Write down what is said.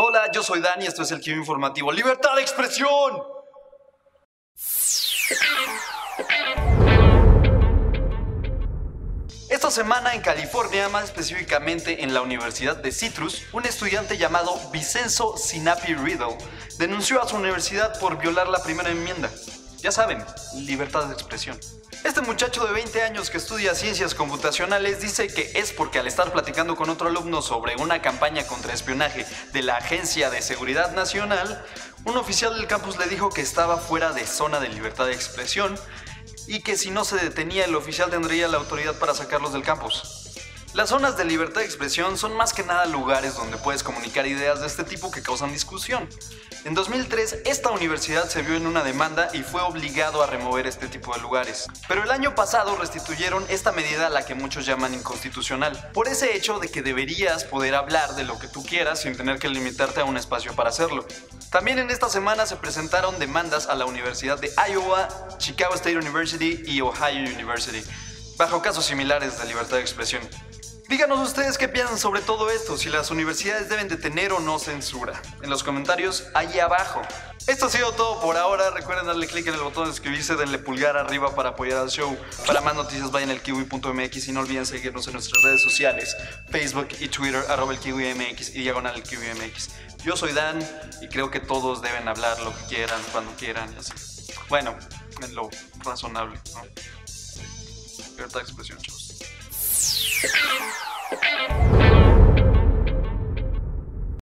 Hola, yo soy Dani, esto es el Kiwi Informativo. ¡Libertad de expresión! Esta semana en California, más específicamente en la Universidad de Citrus, un estudiante llamado Vicenzo Sinapi Riddle denunció a su universidad por violar la primera enmienda. Ya saben, libertad de expresión. Este muchacho de 20 años que estudia ciencias computacionales dice que es porque al estar platicando con otro alumno sobre una campaña contra espionaje de la Agencia de Seguridad Nacional, un oficial del campus le dijo que estaba fuera de zona de libertad de expresión y que si no se detenía el oficial tendría la autoridad para sacarlos del campus. Las zonas de libertad de expresión son más que nada lugares donde puedes comunicar ideas de este tipo que causan discusión. En 2003, esta universidad se vio en una demanda y fue obligado a remover este tipo de lugares. Pero el año pasado restituyeron esta medida a la que muchos llaman inconstitucional, por ese hecho de que deberías poder hablar de lo que tú quieras sin tener que limitarte a un espacio para hacerlo. También en esta semana se presentaron demandas a la Universidad de Iowa, Chicago State University y Ohio University, bajo casos similares de libertad de expresión. Díganos ustedes qué piensan sobre todo esto, si las universidades deben de tener o no censura. En los comentarios ahí abajo. Esto ha sido todo por ahora. Recuerden darle click en el botón de suscribirse, denle pulgar arriba para apoyar al show. Para más noticias vayan al kiwi.mx y no olviden seguirnos en nuestras redes sociales, Facebook y Twitter, arroba el kiwimx y diagonal el kiwimx. Yo soy Dan y creo que todos deben hablar lo que quieran, cuando quieran y así. Bueno, en lo razonable. ¿no? Libertad de expresión, chavos. Yeah.